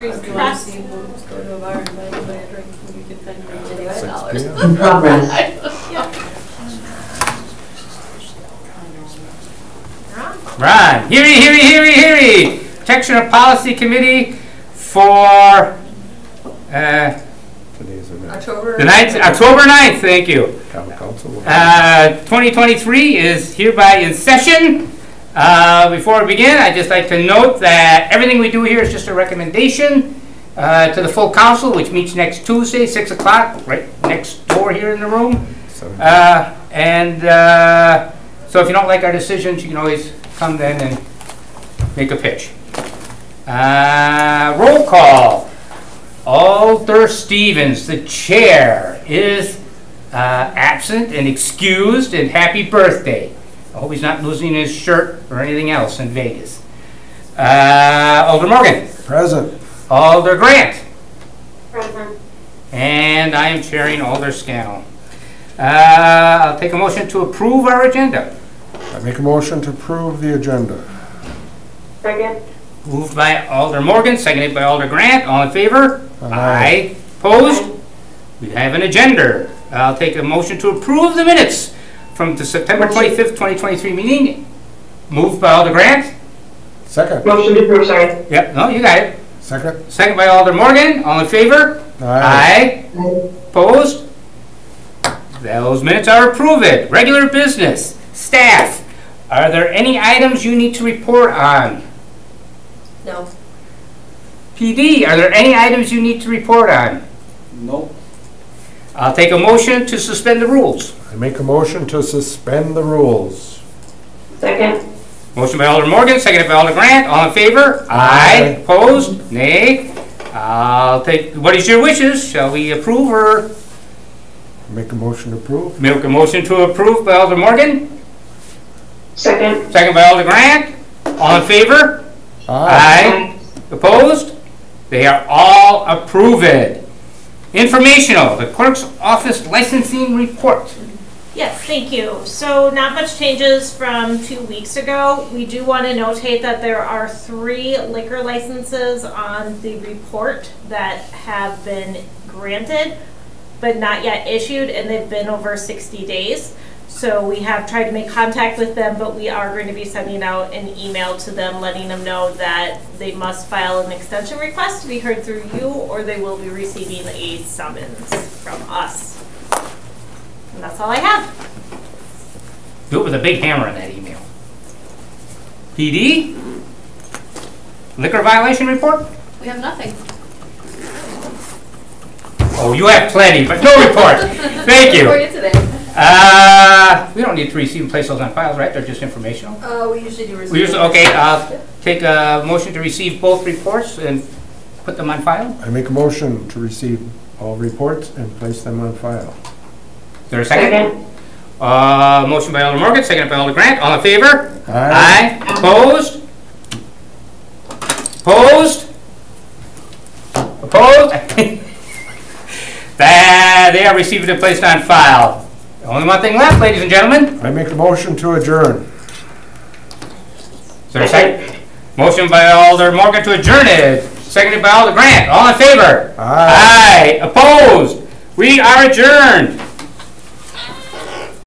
Press. We'll just go to a bar and buy everybody a drink we can spend twenty-five dollars. In progress. Ron, heary, heary, heary, heary. Protection Policy Committee for, uh, Today's event. October. the ninth, October 9th, thank you. Town council. Uh, 2023 is hereby in session. Uh, Before we begin, I'd just like to note that everything we do here is just a recommendation uh, to the full council, which meets next Tuesday, 6 o'clock, right next door here in the room. Uh, And uh, so if you don't like our decisions, you can always come then and make a pitch. Uh, Roll call. Alder Stevens, the chair, is uh, absent and excused, and happy birthday. I hope he's not losing his shirt or anything else in Vegas. Uh, Alder Morgan, Present. Alder Grant, Present. and I am chairing Alder Scannell. Uh, I'll take a motion to approve our agenda. I make a motion to approve the agenda. Second. Moved by Alder Morgan, seconded by Alder Grant. All in favor? Aye. Opposed? We have an agenda. I'll take a motion to approve the minutes from the September 25th, 2023 meeting. Moved by Alder Grant. Second. Motion to approve, sorry. Yep, no, you got it. Second. Second by Alder Morgan. All in favor? Aye. Aye. Opposed? Those minutes are approved. Regular business. Staff, are there any items you need to report on? No. PD, are there any items you need to report on? Nope. I'll take a motion to suspend the rules. I make a motion to suspend the rules. Second. Motion by Alder Morgan, second by Alder Grant. All in favor? Aye. Opposed? Nay. I'll take, what is your wishes? Shall we approve or Make a motion to approve. make a motion to approve by Alder Morgan? Second. Second by Alder Grant. All in favor? Aye. Opposed? They are all approved. Informational, the clerk's office licensing report. Yes, thank you. So not much changes from two weeks ago. We do want to notate that there are three liquor licenses on the report that have been granted, but not yet issued, and they've been over 60 days. So we have tried to make contact with them, but we are going to be sending out an email to them, letting them know that they must file an extension request to be heard through you, or they will be receiving a summons from us. And that's all I have. Do it with a big hammer in that email. PD? Liquor violation report? We have nothing. Oh, you have plenty, but no report. Thank For you. You. Uh, we don't need to receive and place those on files, right? They're just informational. Uh, we usually do. receive. We usually, okay, uh, take a motion to receive both reports and put them on file. I make a motion to receive all reports and place them on file. Is there a second? Uh, motion by Alder Morgan, seconded by Alder Grant. All in favor? Aye. Aye. Opposed? Opposed? Opposed? That, they are received and placed on file. Only one thing left, ladies and gentlemen. I make a motion to adjourn. Is there a second? Motion by Alder Morgan to adjourn it, seconded by Alder Grant. All in favor? Aye. Aye. Opposed? We are adjourned.